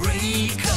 Break.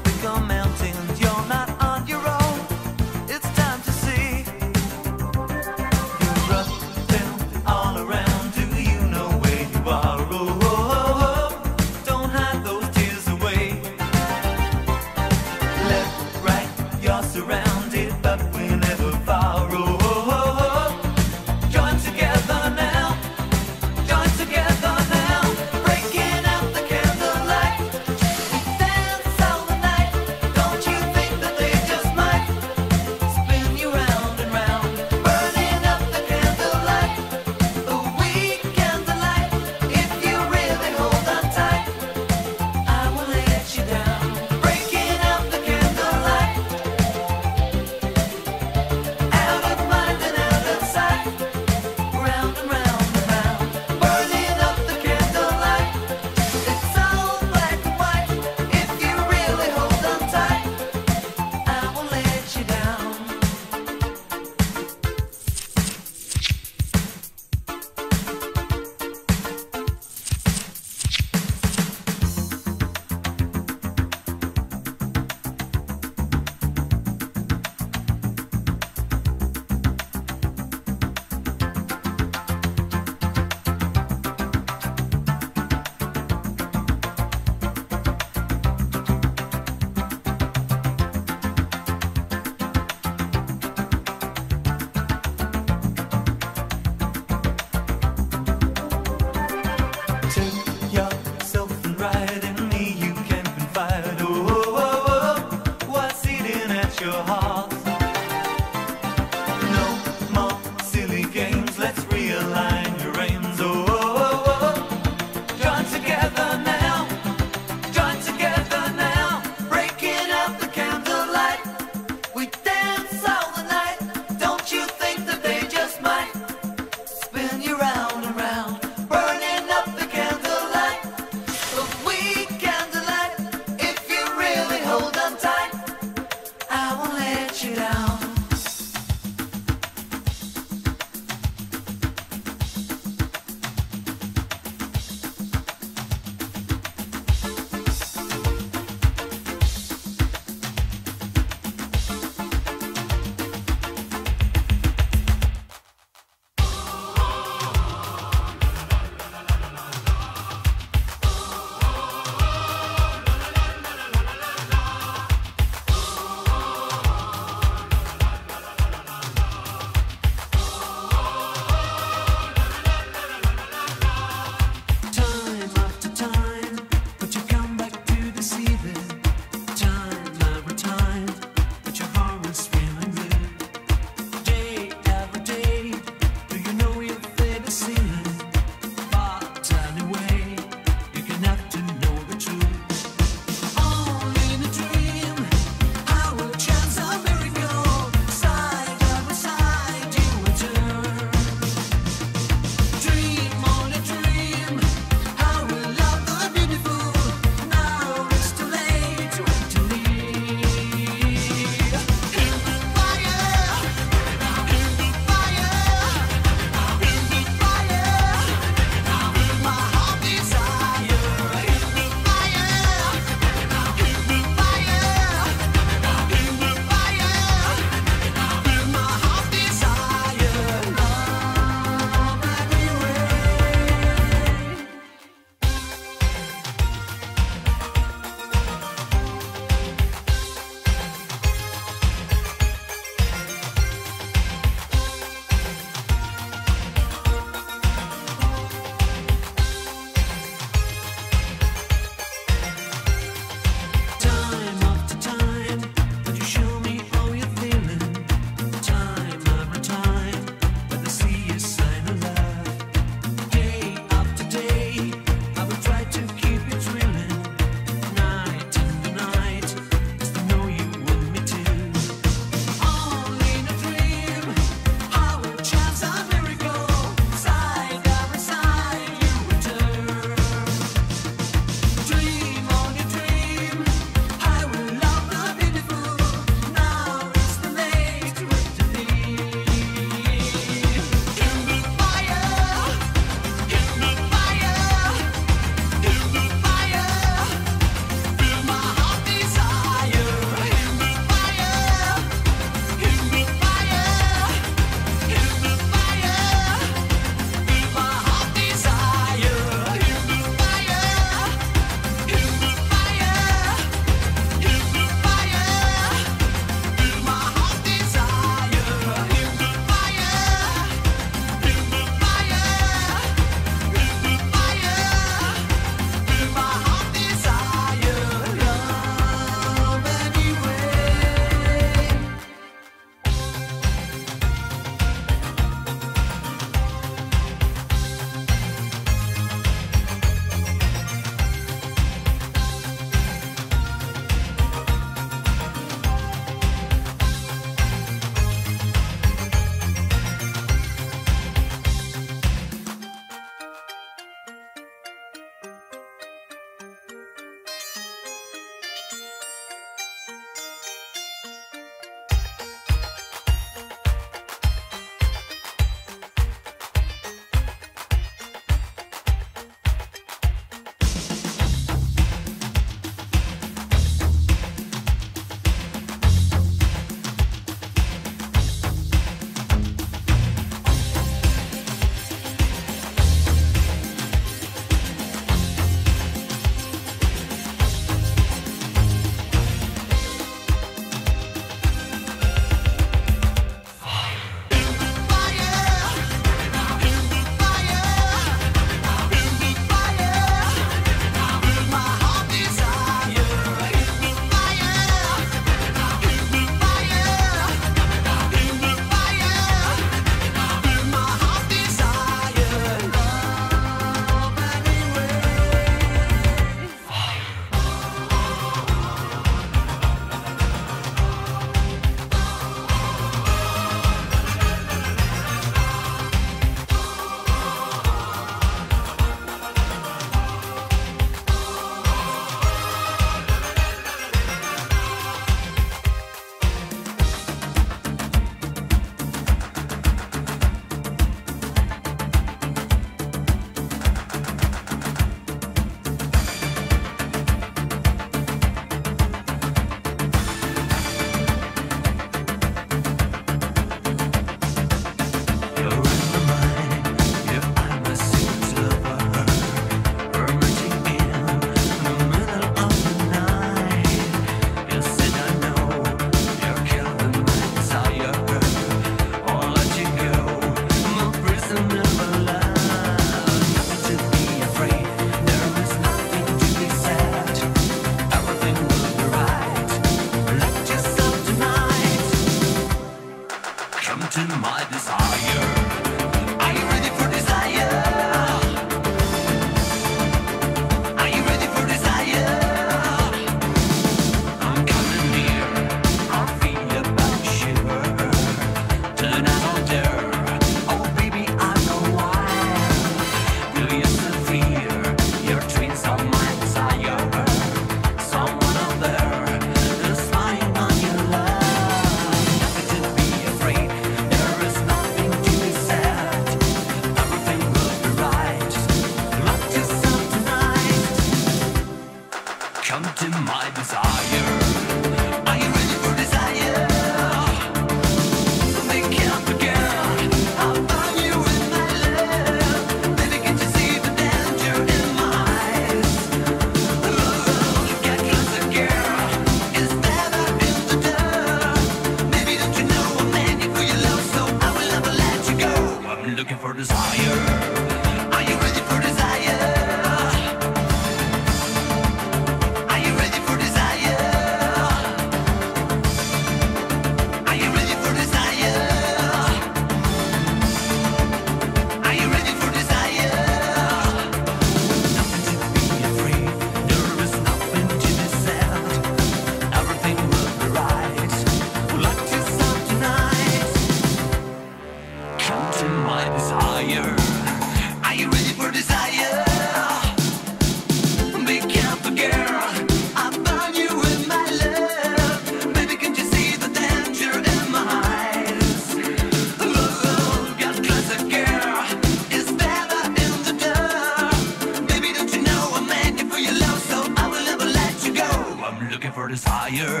looking for desire.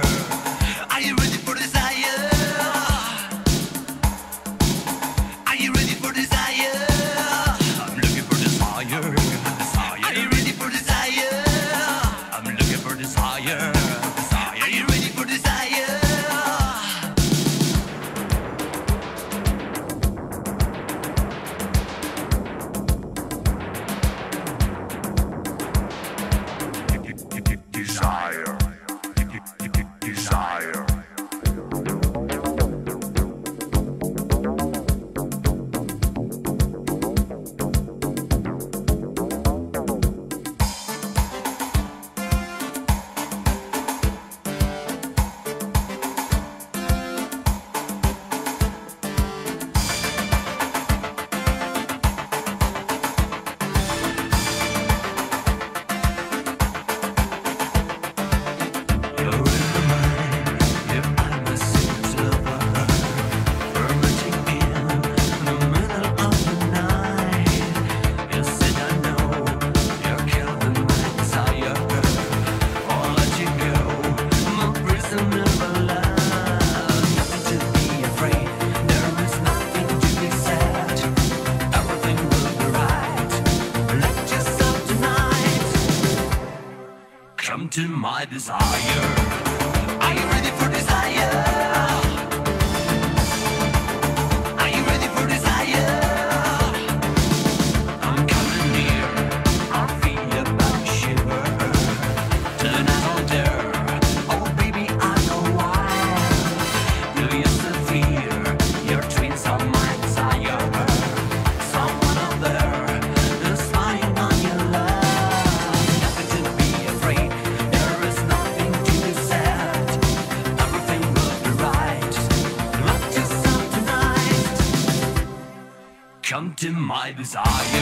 Are you ready for desire? I desire.